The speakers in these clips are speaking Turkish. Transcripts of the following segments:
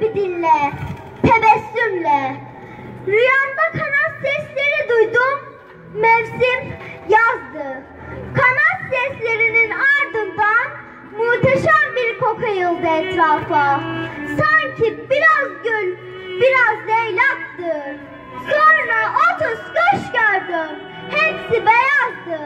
bir dille, tebessümle. Rüyamda kanat sesleri duydum, mevsim yazdı. Kanat seslerinin ardından muhteşem bir koku yayıldı etrafa. Sanki biraz gül, biraz leylaktı. Sonra otuz kuş gördüm, hepsi beyazdı.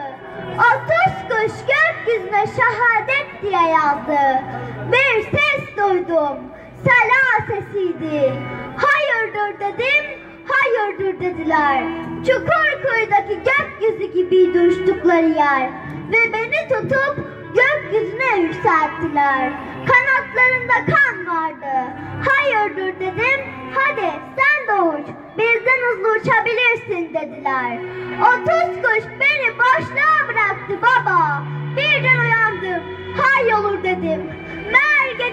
Otuz kuş gökyüzüne şehadet diye yazdı. Bir ses duydum, sela sesiydi. Hayırdır dedim, hayırdır dediler. Çukur kuyudaki gökyüzü gibi uçtukları yer. Ve beni tutup gökyüzüne yükselttiler. Kanatlarında kan vardı. Hayırdır dedim, hadi sen de uç. Bizden hızlı uçabilirsin dediler. Otuz kuş beni boşluğa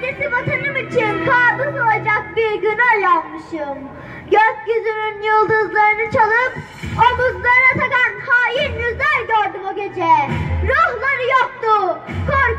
Gecesi vatanım için kabus olacak bir gün uyanmışım. Gökyüzünün yıldızlarını çalıp omuzlarına takan hain yüzler gördüm o gece. Ruhları yoktu. Korkar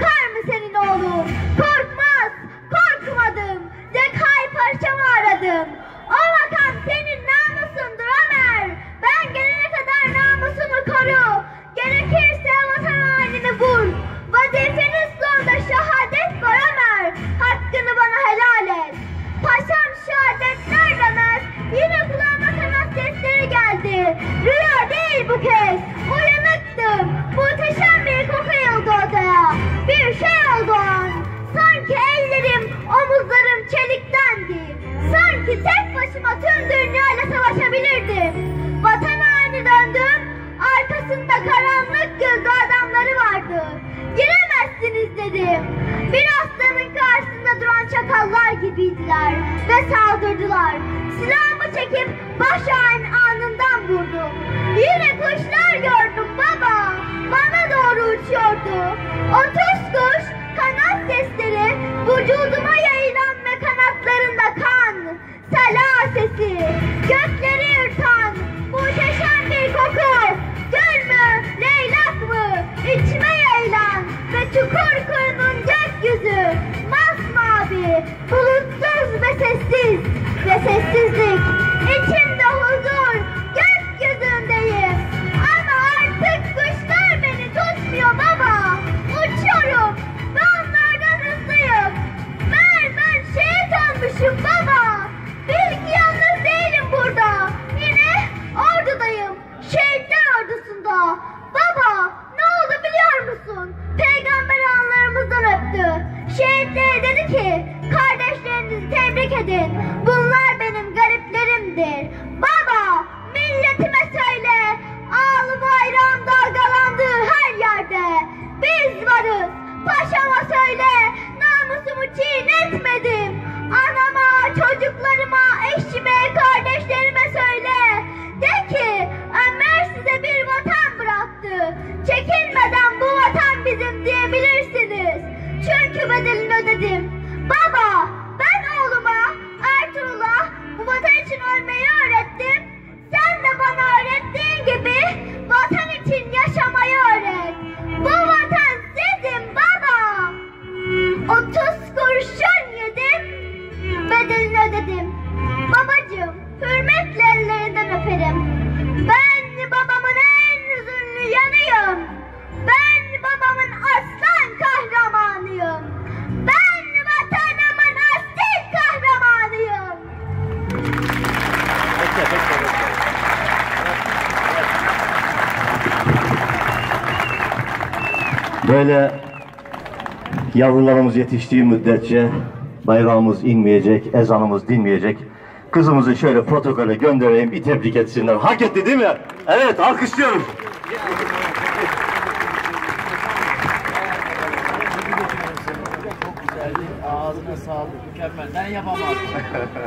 başıma tüm dünyayla savaşabilirdim. Vatan haini döndüm. Arkasında karanlık gözlü adamları vardı. Giremezsiniz dedim. Bir aslanın karşısında duran çakallar gibiydiler ve saldırdılar. Silahımı çekip baş anından vurdum. Yine kuşlar gördüm baba. Bana doğru uçuyordu. Otuz kuş kanat sesleri vücuduma yayılan tebrik edin. Bunlar benim gariplerimdir. Baba milletime söyle. Ağlı bayrağın dalgalandığı her yerde. Biz varız. Paşama söyle. Namusumu çiğnetmedim. Anama, çocuklarıma, eşime, kardeşlerime söyle. De ki Ömer size bir vatan bıraktı. Çekinmeden bu vatan bizim diyebilirsiniz. Çünkü bedelini ödedim. Baba vatan için ölmeyi öğrettim. Sen de bana öğrettiğin gibi vatan için yaşamayı öğret. Bu vatan sizin baba. 30 kurşun yedim, bedelini ödedim. Babacığım, hürmetle ellerinden öperim. Ben babamın Böyle yavrularımız yetiştiği müddetçe bayrağımız inmeyecek, ezanımız dinmeyecek. Kızımızı şöyle protokole göndereyim, bir tebrik etsinler. Hak etti değil mi? Evet, alkışlıyorum. Ağzına sağlık. Mükemmel. Ben yapamazdım.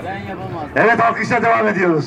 ben yapamazdım. Evet, alkışla devam ediyoruz.